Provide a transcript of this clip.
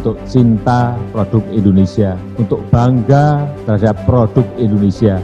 Untuk cinta produk indonesia untuk bangga terhadap produk indonesia.